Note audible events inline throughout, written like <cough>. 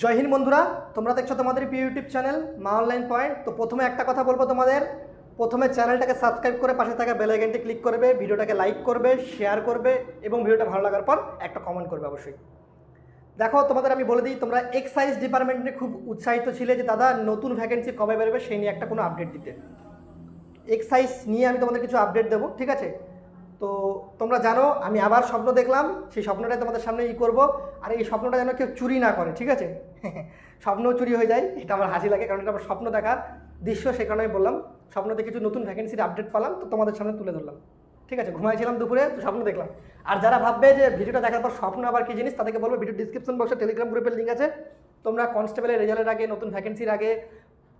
জয় হিন্দ বন্ধুরা, তোমরা দেখছ তোমাদের প্রিয় YouTube channel Maa online point. তো প্রথমে একটা কথা বলব তোমাদের। প্রথমে চ্যানেলটাকে সাবস্ক্রাইব করে পাশে থাকা বেল আইকনটি ক্লিক করবে, ভিডিওটাকে লাইক করবে, শেয়ার করবে এবং ভিডিওটা ভালো লাগার পর একটা কমেন্ট করবে অবশ্যই। দেখো, তোমাদের আমি বলে দিই, তোমরা এক্সাইজ ডিপার্টমেন্টে খুব উৎসাহিত ছিলে যে, দাদা, নতুন ভ্যাকেন্সি কবে বেরোবে সেই নিয়ে একটা কোনো আপডেট দিতে। এক্সাইজ নিয়ে আমি তোমাদের কিছু আপডেট দেবো, ঠিক আছে? তো তোমরা জানো, আমি আবার স্বপ্ন দেখলাম, সেই স্বপ্নটাই তোমাদের সামনে ই করব। আর এই স্বপ্নটা যেন কেউ চুরি না করে, ঠিক আছে? <laughs> স্বপ্নও চুরি হয়ে যায়, এটা আমার হাসি লাগে, কারণ এটা আমার স্বপ্ন দেখার দৃশ্য, সেই কারণে বললাম স্বপ্নতে কিছু নতুন ভ্যাকেন্সির আপডেট পেলাম, তো তোমাদের সামনে তুলে ধরলাম। ঠিক আছে, ঘুমাইছিলাম দুপুরে, তো স্বপ্ন দেখলাম। আর যারা ভাববে যে ভিডিওটা দেখার পর স্বপ্ন আবার কি জিনিস, তাদেরকে বলব ভিডিও ডিসক্রিপশন বক্সে টেলিগ্রাম গ্রুপের লিঙ্ক আছে। তোমরা কনস্টেবলের রেজাল্টের আগে, নতুন ভ্যাকেন্সির আগে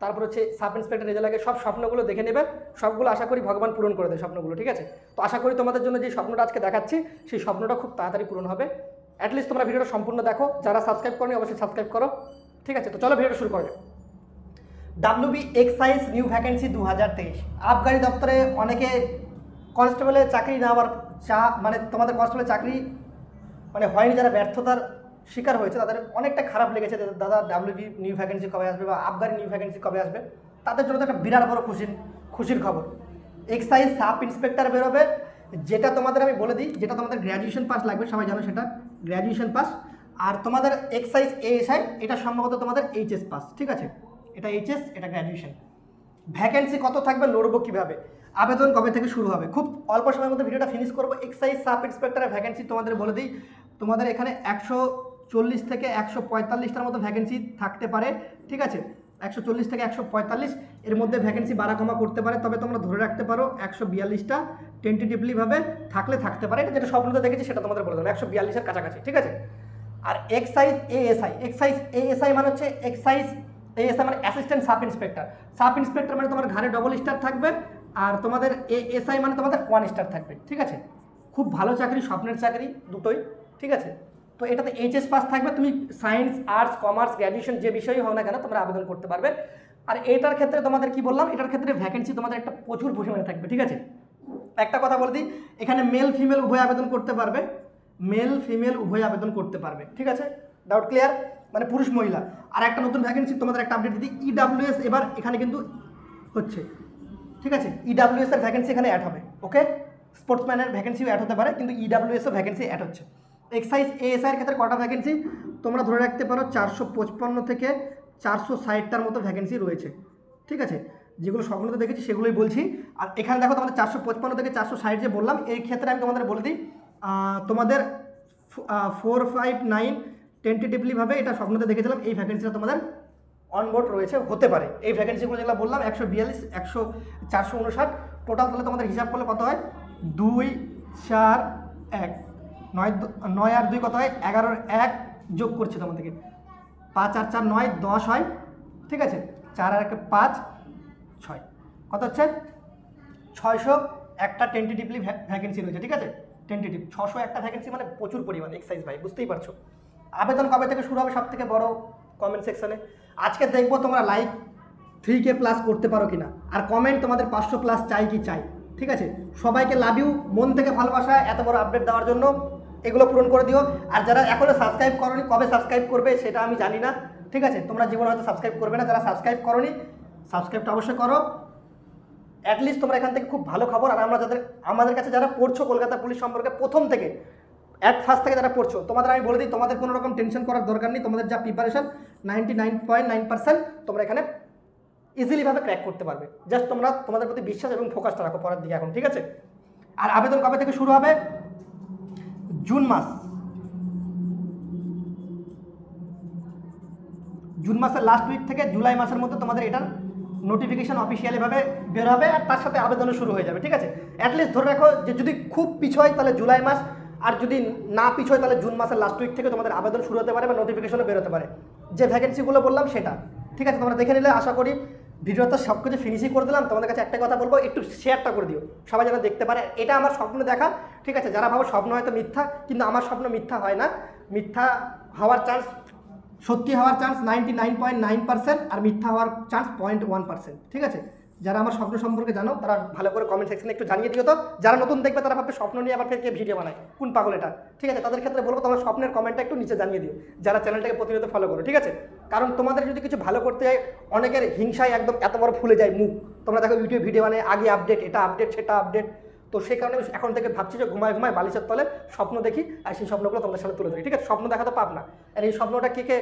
তারপর হচ্ছে সাব ইন্সপেক্টর রেজাল্ট আগে সব স্বপ্নগুলো দেখে নেবে, সবগুলো আশা করি ভগবান পূরণ করে দেয় স্বপ্নগুলো, ঠিক আছে? তো আশা করি তোমাদের জন্য যে স্বপ্নটা আজকে দেখাচ্ছি, সেই স্বপ্নটা খুব তাড়াতাড়ি পূরণ হবে। অ্যাটলিস্ট তোমরা ভিডিওটা সম্পূর্ণ দেখো, যারা সাবস্ক্রাইব করনি অবশ্যই সাবস্ক্রাইব করো, ঠিক আছে? তো চলো ভিডিওটা শুরু করা যাক। ডাব্লিউবি এক্সাইজ নিউ ভ্যাকেন্সি দু হাজার তেইশ। আবগারি দপ্তরে অনেকে কনস্টেবলের চাকরি না হওয়ার চা মানে তোমাদের কনস্টেবলের চাকরি মানে হয়নি, যারা ব্যর্থতার শিকার হয়েছে, তাদের অনেকটা খারাপ লেগেছে দাদা ডাব্লিউবি নিউ ভ্যাকেন্সি কবে আসবে বা আবগারি নিউ ভ্যাকেন্সি কবে আসবে। তাদের জন্য তো একটা বিরাট বড় খুশির খুশির খবর। এক্সাইজ সাব ইন্সপেক্টর বেরোবে, যেটা তোমাদের আমি বলে দিই, যেটা তোমাদের গ্র্যাজুয়েশন পাস লাগবে, সবাই জানো সেটা গ্র্যাজুয়েশন পাস আর তোমাদের এক্সাইজ এএসআই এটা সম্ভবত তোমাদের এইচএস পাস ঠিক আছে? এটা এইচএস এটা গ্র্যাজুয়েশন ভ্যাকেন্সি কত থাকবে, লড়বো কীভাবে? আবেদন কবে থেকে শুরু হবে? খুব অল্প সময়ের মধ্যে ভিডিওটা ফিনিশ করব। এক্সাইজ সাব ইন্সপেক্টরের ভ্যাকেন্সি তোমাদের বলে দিই, তোমাদের এখানে একশো চল্লিশ থেকে একশো পঁয়তাল্লিশটার মতো ভ্যাকেন্সি থাকতে পারে, ঠিক আছে? একশো চল্লিশ থেকে একশো পঁয়তাল্লিশ, এর মধ্যে ভ্যাকেন্সি বাড়া কমা করতে পারে, তবে তোমরা ধরে রাখতে পারো একশো বিয়াল্লিশটা টেন্টেটিভলিভাবে থাকলে থাকতে পারে। এটা যেটা স্বপ্নতে দেখেছি সেটা তোমাদের বলে দেবো, একশো বিয়াল্লিশের কাছাকাছি, ঠিক আছে? আর এক্সাইজ এএসআই এক্সাইজ এএসআই মানে হচ্ছে এক্সাইজ এএসআই মানে assistant sub inspector sub inspector মানে তোমার ঘাড়ে ডবল স্টার থাকবে আর তোমাদের এএসআই মানে তোমাদের ওয়ান স্টার থাকবে, ঠিক আছে? খুব ভালো চাকরি, স্বপ্নের চাকরি দুটোই, ঠিক আছে? তো এটাতে এইচএস পাস থাকবে, তুমি সায়েন্স আর্টস কমার্স গ্র্যাজুয়েশন যে বিষয়ই হোক না কেন, তোমরা আবেদন করতে পারবে। আর এটার ক্ষেত্রে তোমাদের কি বললাম, এটার ক্ষেত্রে ভ্যাকেন্সি তোমাদের একটা প্রচুর পরিমাণে থাকবে, ঠিক আছে? একটা কথা বলে দিই, এখানে মেল ফিমেল উভয় আবেদন করতে পারবে। মেল ফিমেল উভয় আবেদন করতে পারবে, ঠিক আছে? ডাউট ক্লিয়ার মানে পুরুষ, মহিলা। আর একটা নতুন ভ্যাকেন্সি তোমাদের একটা আপডেট দিই ইডাব্লিউএস এবার এখানে কিন্তু হচ্ছে, ঠিক আছে? ইডাব্লিউএস এর ভ্যাকেন্সি এখানে অ্যাড হবে ওকে স্পোর্টসম্যানের ভ্যাকেন্সিও অ্যাড হতে পারে, কিন্তু ইডাব্লিউএস এর ভ্যাকেন্সি অ্যাড হচ্ছে। এক্সাইজ এএসআই এর ক্ষেত্রে কটা ভ্যাকেন্সি তোমরা ধরে রাখতে পারো চারশো পঁচপান্ন থেকে চারশো ষাটটার মতো ভ্যাকেন্সি রয়েছে। ঠিক আছে? যেগুলো স্বপ্নতে দেখেছি, সেগুলোই বলছি। আর এখানে দেখো তোমাদের চারশো পঁচপান্ন থেকে চারশো ষাট যে বললাম এই ক্ষেত্রে আমি তোমাদের বলে দিই তোমাদের ফোর ফাইভ নাইন টেন্টেটিভলিভাবে এটা স্বপ্নতে দেখেছিলাম, এই ভ্যাকেন্সিটা তোমাদের অনবোর্ড রয়েছে, হতে পারে। এই ভ্যাকেন্সিগুলো যেগুলো বললাম, একশো বিয়াল্লিশ, একশো চারশো উনষাট টোটাল তাহলে তোমাদের হিসাব করলে কত হয়? দুই, চার, এক। নয় নয় আর দুই কত হয়? এগারোর এক যোগ করছে তোমাদেরকে। পাঁচ আর চার নয়, দশ হয়। ঠিক আছে? চার আর এক পাঁচ, ছয়। কত হচ্ছে? ছয়শো একটা টেন্টেটিভলি ভ্যাকেন্সি রয়েছে, ঠিক আছে? টেন্টেটিভ ছশো একটা ভ্যাকেন্সি মানে প্রচুর পরিমাণ এক্সাইজ ভাই, বুঝতেই পারছ? আবেদন কবে থেকে শুরু হবে সব থেকে বড় কমেন্ট সেকশানে আজকে দেখব তোমরা লাইক থ্রি কে প্লাস করতে পারো কিনা। আর কমেন্ট তোমাদের পাঁচশো প্লাস চাই কি চাই। ঠিক আছে? সবাইকে লাভ ইউ মন থেকে ভালোবাসা, এত বড় আপডেট দেওয়ার জন্য। এগুলো পূরণ করে দিও। আর যারা এখনও সাবস্ক্রাইব করনি, কবে সাবস্ক্রাইব করবে সেটা আমি জানি না। ঠিক আছে? তোমরা জীবনে হয়তো সাবস্ক্রাইব করবে না। যারা সাবস্ক্রাইব করনি সাবস্ক্রাইবটা অবশ্যই করো। অ্যাটলিস্ট তোমরা এখান থেকে খুব ভালো খবর। আর আমরা যাদের, আমাদের কাছে যারা পড়ছো কলকাতা পুলিশ সম্পর্কে, প্রথম থেকে অ্যাট ফার্স্ট থেকে যারা পড়ছো, তোমাদের আমি বলে দিই, তোমাদের কোনো রকম টেনশন করার দরকার নেই। তোমাদের যা preparation ninety nine point nine তোমরা এখানে ইজিলিভাবে ক্র্যাক করতে পারবে। জাস্ট তোমরা, তোমাদের প্রতি বিশ্বাস এবং ফোকাসটা রাখো পরের দিকে এখন। ঠিক আছে? আর আবেদন কবে থেকে শুরু হবে? জুন মাস। জুন মাসের লাস্ট উইক থেকে জুলাই মাসের মধ্যে তোমাদের এটার নোটিফিকেশন অফিসিয়ালিভাবে বের হবে আর তার সাথে আবেদনও শুরু হয়ে যাবে, ঠিক আছে? অ্যাটলিস্ট ধরে রাখো যে যদি খুব পিছু হয় তাহলে জুলাই মাস, আর যদি না পিছু হয় তাহলে জুন মাসের লাস্ট উইক থেকে তোমাদের আবেদন শুরু হতে পারে বা নোটিফিকেশনও বেরোতে পারে। যে ভ্যাকেন্সিগুলো বললাম সেটা, ঠিক আছে? তোমরা দেখে নিলে, আশা করি ভিডিওতে সব কিছু ফিনিশিং করে দিলাম, তোমাদের কাছে একটা কথা বলব, একটু শেয়ারটা করে দিও। সবাই যেন দেখতে পারে, এটা আমার স্বপ্ন দেখা, ঠিক আছে? যারা ভাবো স্বপ্ন হয়তো মিথ্যা, কিন্তু আমার স্বপ্ন মিথ্যা হয় না। মিথ্যা হওয়ার চান্স সত্যি হওয়ার chance ninety nine point nine percent আর মিথ্যা হওয়ার চান্স পয়েন্ট ওয়ান পার্সেন্ট ঠিক আছে? যারা আমার স্বপ্ন সম্পর্কে জানো, তারা ভালো করে কমেন্ট সেকশনে একটু জানিয়ে দিও তো। যারা নতুন দেখবে, তারা ভাববে স্বপ্ন নিয়ে আবার কে ভিডিও বানায়? কোন পাগল এটা? ঠিক আছে, তাদের ক্ষেত্রে বলব তোমার স্বপ্নের কমেন্টটা একটু নিচে জানিয়ে দিও। যারা চ্যানেলটাকে প্রতিনিয়ত ফলো করো, ঠিক আছে? কারণ তোমাদের যদি কিছু ভালো করতে হয়, অনেকের হিংসায় একদম এত বড় ফুলে যায় মুখ। তোমরা দেখো ইউটিউব ভিডিও বানায়, আগে আপডেট এটা আপডেট সেটা আপডেট তো সেই কারণে এখন থেকে ভাবছি যে ঘুমায় ঘুমায় বালিশের তলে স্বপ্ন দেখি, আর সেই স্বপ্নগুলো তোমাদের সামনে তুলে ধরি, ঠিক আছে? স্বপ্ন দেখা তো পাপ না। আর এই স্বপ্নটা কে কে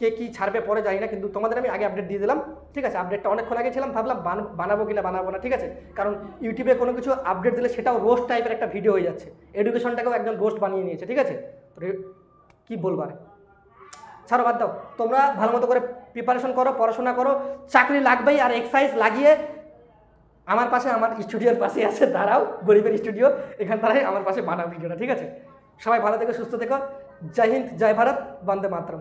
কে কী ছাড়বে পরে জানি না, কিন্তু তোমাদের আমি আগে আপডেট দিয়ে দিলাম। ঠিক আছে আপডেটটা অনেকক্ষণ আগে ছিলাম, ভাবলাম বান- বানাবো কিনা, বানাবো না, ঠিক আছে? কারণ ইউটিউবে কোনো কিছু আপডেট দিলে সেটাও রোস্ট টাইপের একটা ভিডিও হয়ে যাচ্ছে। এডুকেশনটাকেও একজন রোস্ট বানিয়ে নিয়েছে, ঠিক আছে? কি বলব আর? ছাড়ো, বাদ দাও। তোমরা ভালো মতো করে প্রিপারেশন করো, পড়াশোনা করো। চাকরি লাগবেই আর এক্সারসাইজ লাগিয়ে আমার পাশে, আমার স্টুডিওর পাশে আছে, দাঁড়াও, গরিবের স্টুডিও এখান দাঁড়াই আমার পাশে বানাও ভিডিওটা ঠিক আছে? সবাই ভালো থেকো, সুস্থ থেকো। জয় হিন্দ, জয় ভারত, বন্দে মাতরম।